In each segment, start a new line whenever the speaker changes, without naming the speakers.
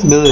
Mil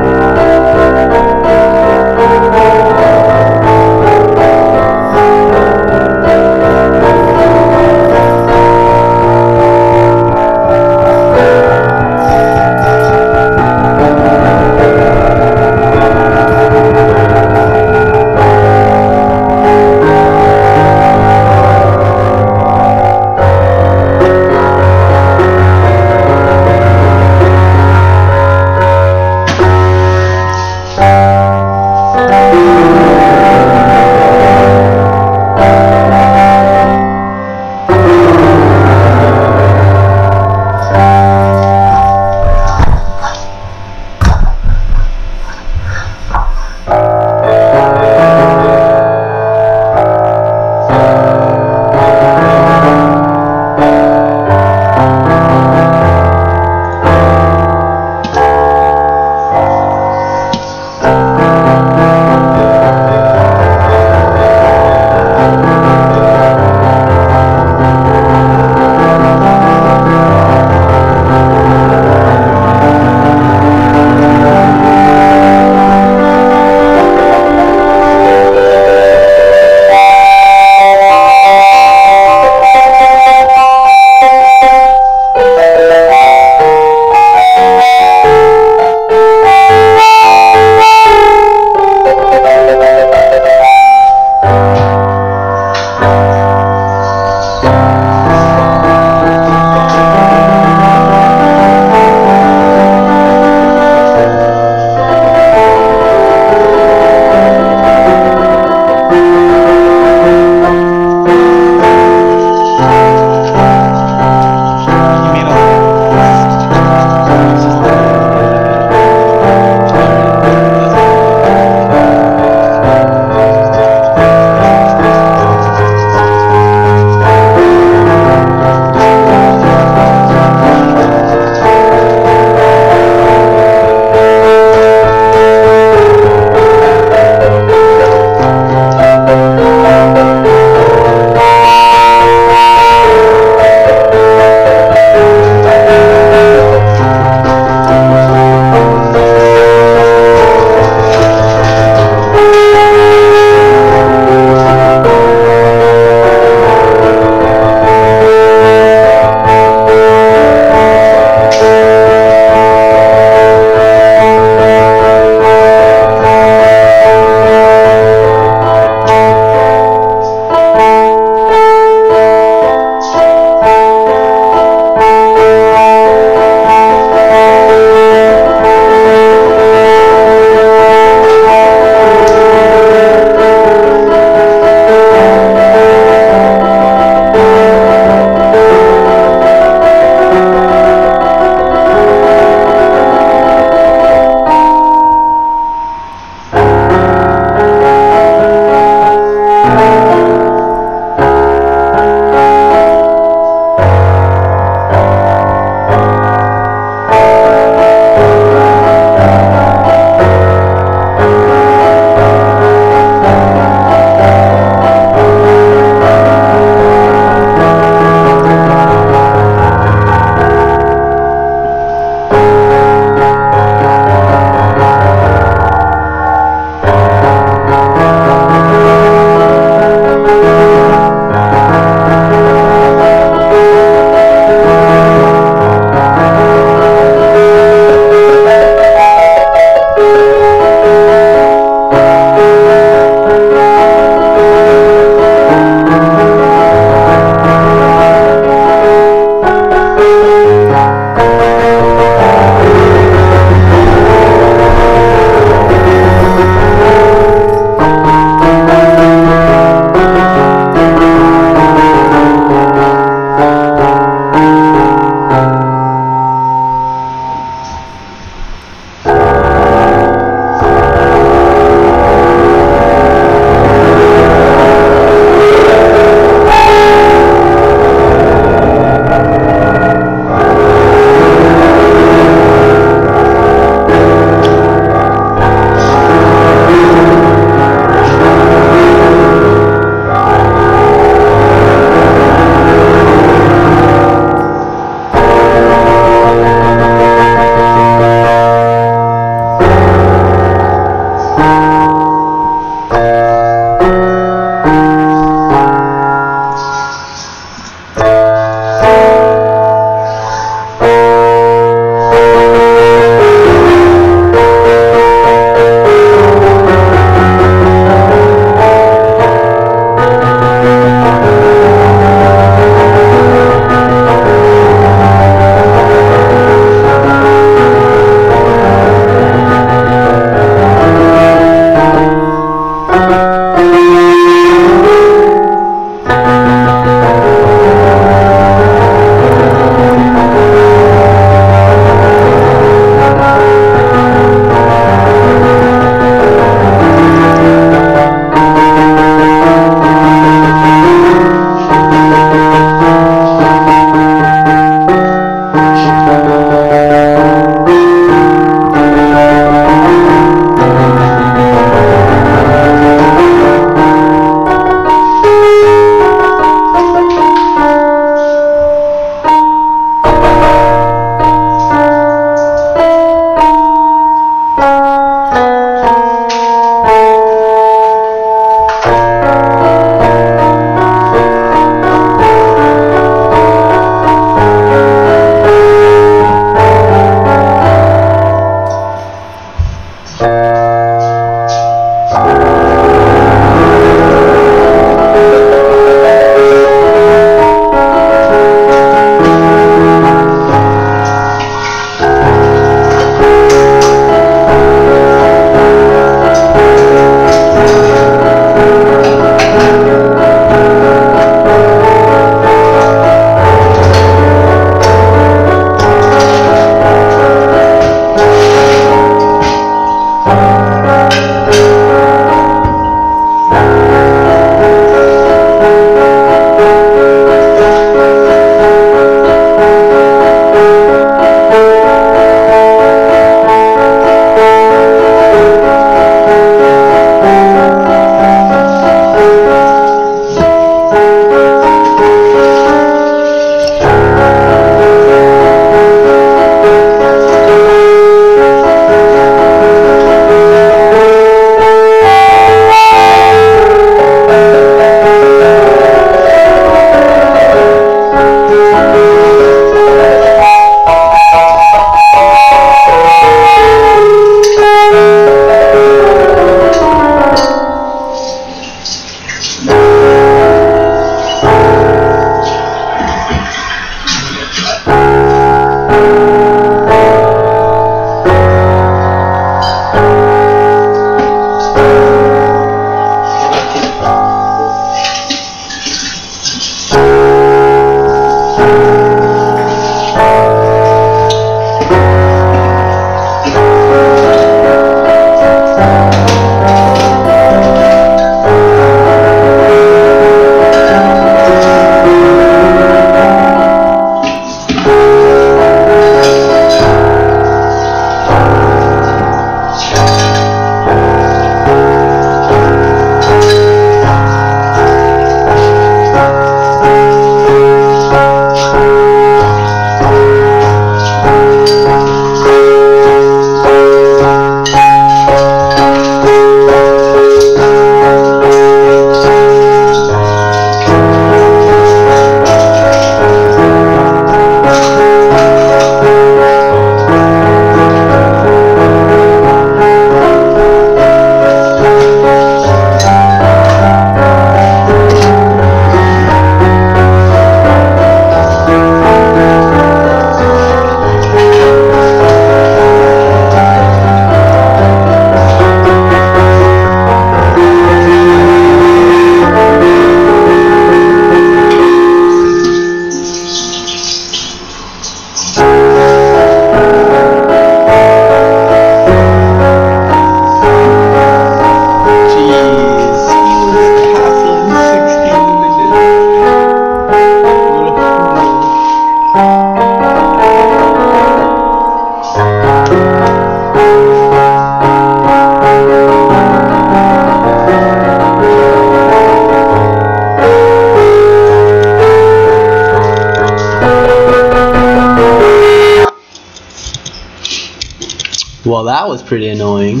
Well, that was pretty annoying.